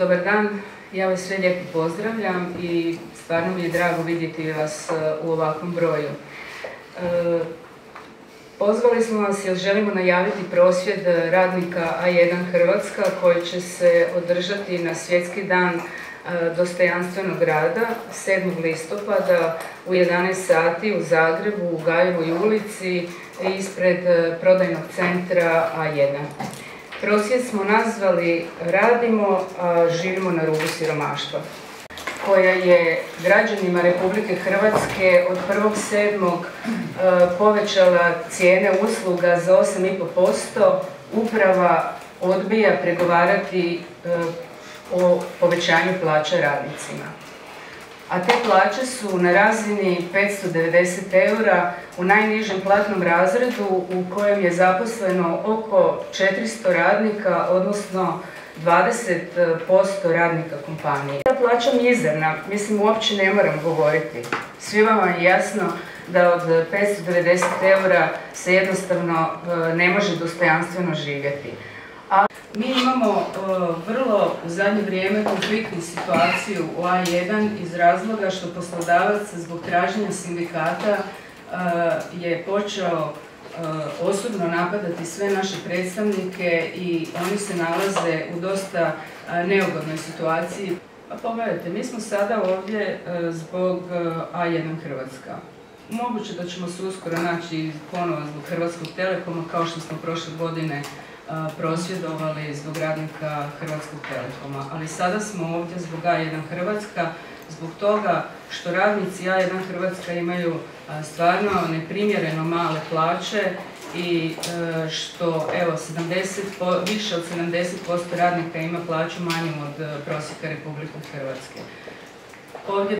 Dobar dan, ja vas sve lijepo pozdravljam i stvarno mi je drago vidjeti vas e, u ovakvom broju. E, pozvali smo vas jer želimo najaviti prosvjed radnika A1 Hrvatska koji će se održati na svjetski dan e, dostojanstvenog rada 7. listopada u 11 sati u Zagrebu u Gajevoj ulici ispred prodajnog centra A1. Prosvjed smo nazvali Radimo, živimo na rubu siromaštva koja je građanima Republike Hrvatske od 1.7. E, povećala cijene usluga za 8,5%, uprava odbija pregovarati o povećanju plaća radnicima a te plaće su na razini 590 eura u najnižem platnom razredu u kojem je zaposleno oko 400 radnika, odnosno 20% radnika kompanije. Ta plaća mizerna, mislim uopće ne moram govoriti. Svima vam je jasno da od 590 eura se jednostavno e, ne može dostojanstveno živjeti. Mi imamo e, vrlo u zadnje vrijeme konfliktnu situaciju u A1 iz razloga što poslodavac zbog traženja sindikata e, je počeo e, osobno napadati sve naše predstavnike i oni se nalaze u dosta neugodnoj situaciji. Pa pogledajte, mi smo sada ovdje zbog A1 Hrvatska. Moguće da ćemo se uskoro naći ponovo zbog Hrvatskog telekoma kao što smo prošle godine prosvjedovali zbog radnika Hrvatskog telekoma. Ali sada smo ovdje zbog A1 Hrvatska, zbog toga što radnici A1 Hrvatska imaju stvarno neprimjereno male plaće i e, što evo 70, više od 70% radnika ima plaću manju od e, prosjeka Republike Hrvatske. Ovdje